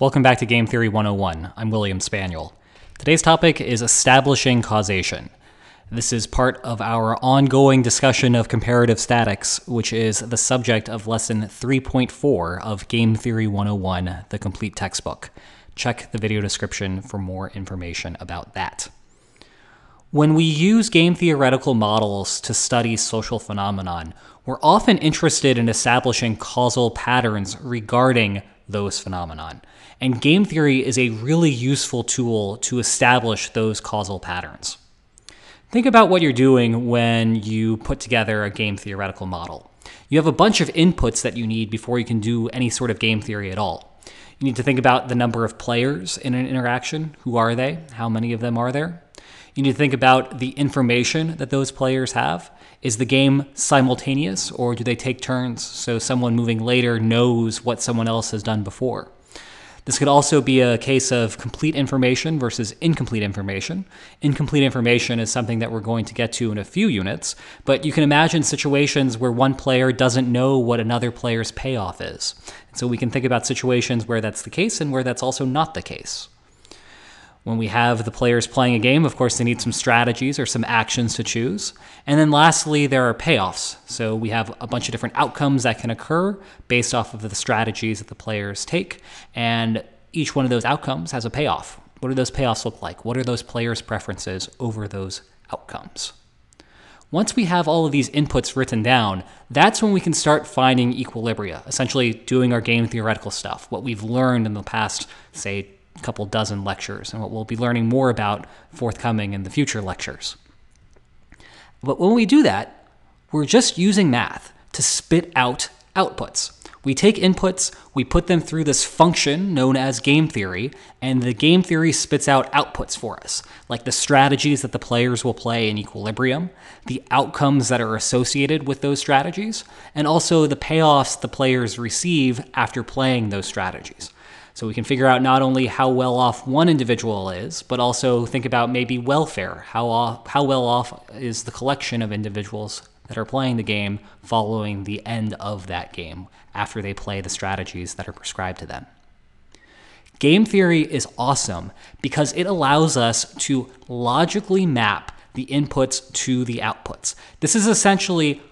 Welcome back to Game Theory 101. I'm William Spaniel. Today's topic is establishing causation. This is part of our ongoing discussion of comparative statics, which is the subject of lesson 3.4 of Game Theory 101, the complete textbook. Check the video description for more information about that. When we use game theoretical models to study social phenomenon, we're often interested in establishing causal patterns regarding those phenomenon. And game theory is a really useful tool to establish those causal patterns. Think about what you're doing when you put together a game theoretical model. You have a bunch of inputs that you need before you can do any sort of game theory at all. You need to think about the number of players in an interaction. Who are they? How many of them are there? You need to think about the information that those players have. Is the game simultaneous or do they take turns so someone moving later knows what someone else has done before? This could also be a case of complete information versus incomplete information. Incomplete information is something that we're going to get to in a few units, but you can imagine situations where one player doesn't know what another player's payoff is. And so we can think about situations where that's the case and where that's also not the case. When we have the players playing a game, of course, they need some strategies or some actions to choose. And then lastly, there are payoffs. So we have a bunch of different outcomes that can occur based off of the strategies that the players take. And each one of those outcomes has a payoff. What do those payoffs look like? What are those players' preferences over those outcomes? Once we have all of these inputs written down, that's when we can start finding equilibria, essentially doing our game theoretical stuff, what we've learned in the past, say, couple dozen lectures, and what we'll be learning more about forthcoming in the future lectures. But when we do that, we're just using math to spit out outputs. We take inputs, we put them through this function known as game theory, and the game theory spits out outputs for us, like the strategies that the players will play in equilibrium, the outcomes that are associated with those strategies, and also the payoffs the players receive after playing those strategies. So we can figure out not only how well off one individual is, but also think about maybe welfare. How, off, how well off is the collection of individuals that are playing the game following the end of that game after they play the strategies that are prescribed to them. Game theory is awesome because it allows us to logically map the inputs to the outputs. This is essentially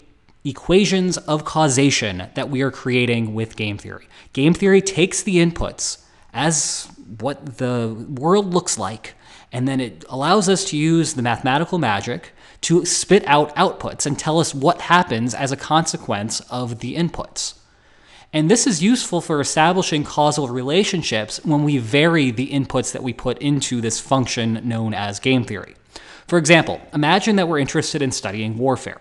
equations of causation that we are creating with game theory. Game theory takes the inputs as what the world looks like, and then it allows us to use the mathematical magic to spit out outputs and tell us what happens as a consequence of the inputs. And this is useful for establishing causal relationships when we vary the inputs that we put into this function known as game theory. For example, imagine that we're interested in studying warfare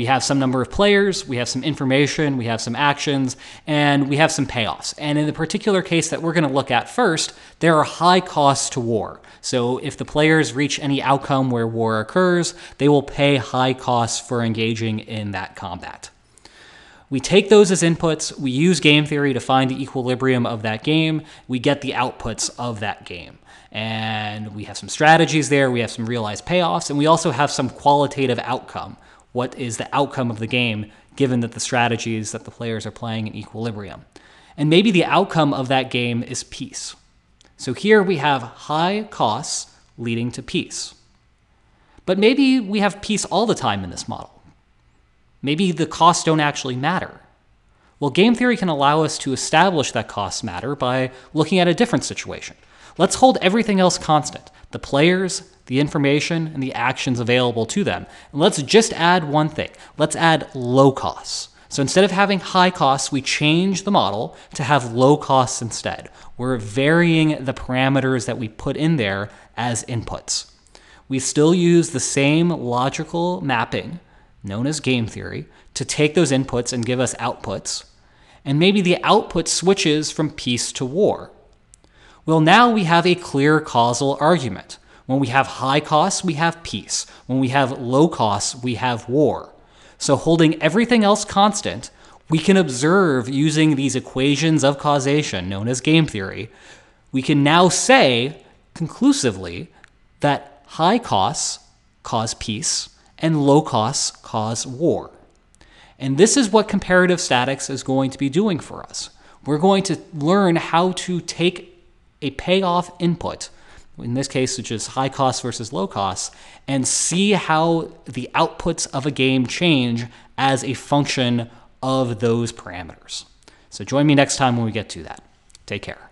we have some number of players, we have some information, we have some actions, and we have some payoffs. And in the particular case that we're going to look at first, there are high costs to war. So if the players reach any outcome where war occurs, they will pay high costs for engaging in that combat. We take those as inputs, we use game theory to find the equilibrium of that game, we get the outputs of that game. And we have some strategies there, we have some realized payoffs, and we also have some qualitative outcome what is the outcome of the game given that the strategies that the players are playing in equilibrium. And maybe the outcome of that game is peace. So here we have high costs leading to peace. But maybe we have peace all the time in this model. Maybe the costs don't actually matter. Well, game theory can allow us to establish that costs matter by looking at a different situation. Let's hold everything else constant the players, the information, and the actions available to them. And let's just add one thing let's add low costs. So instead of having high costs, we change the model to have low costs instead. We're varying the parameters that we put in there as inputs. We still use the same logical mapping, known as game theory, to take those inputs and give us outputs. And maybe the output switches from peace to war. Well, now we have a clear causal argument. When we have high costs, we have peace. When we have low costs, we have war. So, holding everything else constant, we can observe using these equations of causation, known as game theory, we can now say conclusively that high costs cause peace and low costs cause war. And this is what comparative statics is going to be doing for us. We're going to learn how to take a payoff input, in this case, which is high cost versus low cost, and see how the outputs of a game change as a function of those parameters. So join me next time when we get to that. Take care.